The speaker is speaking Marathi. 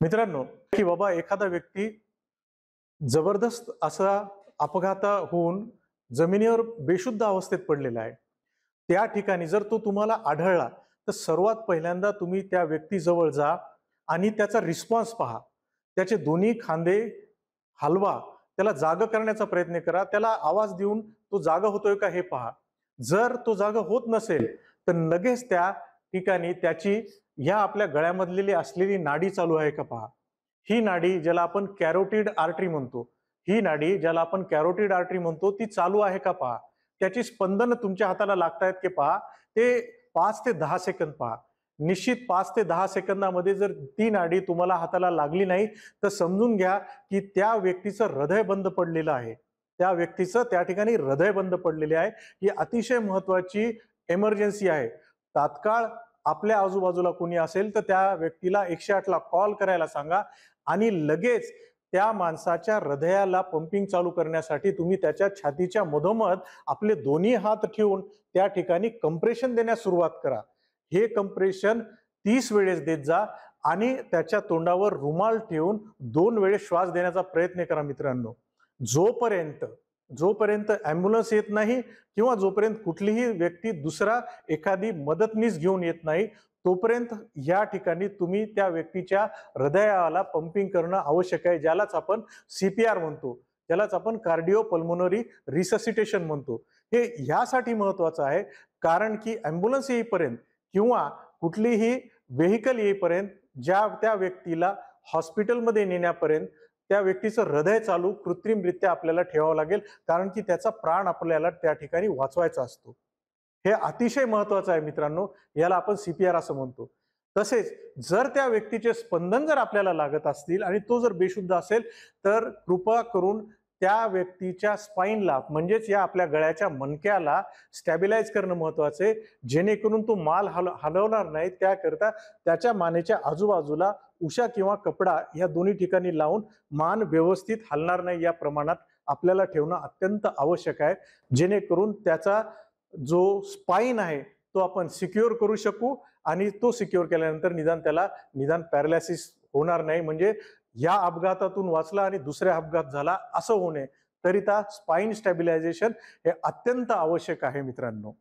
मित्रांनो की बाबा एखादा व्यक्ती जबरदस्त असा अपघात होऊन जमिनीवर बेशुद्ध अवस्थेत पडलेला आहे. त्या ठिकाणी जर तो तुम्हाला आढळला तर सर्वात पहिल्यांदा तुम्ही त्या व्यक्तीजवळ जा आणि त्याचा रिस्पॉन्स पहा. त्याचे दोन्ही खांदे हलवा त्याला जाग करण्याचा प्रयत्न करा. त्याला आवाज देऊन तो जाग होतोय का हे पहा. जर तो जाग होत नसेल तर लगेच त्या ठिकाणी त्याची ह्या आपल्या गळ्यामधलेली असलेली नाडी चालू आहे का पहा. ही नाडी ज्याला आपण कॅरोटिड आर्टरी म्हणतो ही नाडी ज्याला आपण कॅरोटिड आर्टरी म्हणतो ती चालू आहे का पहा. त्याची स्पंदन तुमच्या हाताला लागतायत की पहा ते पाच ते दहा सेकंद पहा. निश्चित पाच ते दहा सेकंदामध्ये जर ती नाडी तुम्हाला हाताला लागली नाही तर समजून घ्या की त्या व्यक्तीचं हृदय बंद पडलेलं आहे. त्या व्यक्तीचं त्या ठिकाणी हृदय बंद पडलेले आहे. ही अतिशय महत्वाची एमर्जन्सी आहे. तात्काळ आपल्या आजूबाजूला कोणी असेल तर त्या व्यक्तीला एकशे आठला कॉल करायला सांगा आणि लगेच त्या माणसाच्या हृदयाला पंपिंग चालू करण्यासाठी तुम्ही त्याच्या छातीच्या मधोमध आपले दोन्ही हात ठेवून त्या ठिकाणी कंप्रेशन देण्यास सुरुवात करा. हे कंप्रेशन तीस वेळेस देत जा आणि त्याच्या तोंडावर रुमाल ठेवून दोन वेळेस श्वास देण्याचा प्रयत्न करा मित्रांनो. जोपर्यंत जोपर्यंत ॲम्ब्युलन्स येत नाही किंवा जोपर्यंत कुठलीही व्यक्ती दुसरा एखादी मदतनीस घेऊन येत नाही तोपर्यंत या ठिकाणी तुम्ही त्या व्यक्तीच्या हृदयाला पंपिंग करणं आवश्यक आहे ज्यालाच आपण सी पी आर म्हणतो. त्यालाच आपण कार्डिओ पल्मोनरी रिससिटेशन म्हणतो. हे ह्यासाठी महत्वाचं आहे कारण की ॲम्ब्युलन्स येईपर्यंत किंवा कुठलीही व्हेकल येईपर्यंत ज्या त्या व्यक्तीला हॉस्पिटलमध्ये नेण्यापर्यंत त्या व्यक्तीचं हृदय चालू कृत्रिमरित्या आपल्याला ठेवावं लागेल कारण की त्याचा प्राण आपल्याला त्या ठिकाणी वाचवायचा असतो. हे अतिशय महत्वाचं आहे मित्रांनो याला आपण सीपीआर असं म्हणतो. तसेच जर त्या व्यक्तीचे स्पंदन जर आपल्याला लागत असतील आणि तो जर बेशुद्ध असेल तर कृपा करून त्या व्यक्तीच्या स्पाईनला म्हणजेच या आपल्या गळ्याच्या मणक्याला स्टॅबिलाइज करणं महत्वाचं आहे. जेणेकरून तो माल हल हलवणार नाही त्याकरता त्याच्या मानेच्या आजूबाजूला उषा किंवा कपडा या दोन्ही ठिकाणी लावून मान व्यवस्थित हलणार नाही या प्रमाणात आपल्याला ठेवणं अत्यंत आवश्यक आहे. जेणेकरून त्याचा जो स्पाईन आहे तो आपण सिक्युअर करू शकू आणि तो सिक्युअर केल्यानंतर निदान त्याला निदान पॅरालायसिस होणार नाही. म्हणजे या अपघातातून वाचला आणि दुसरा अपघात झाला असं होणे तरी त्या स्पाईन स्टॅबिलायझेशन हे अत्यंत आवश्यक आहे मित्रांनो.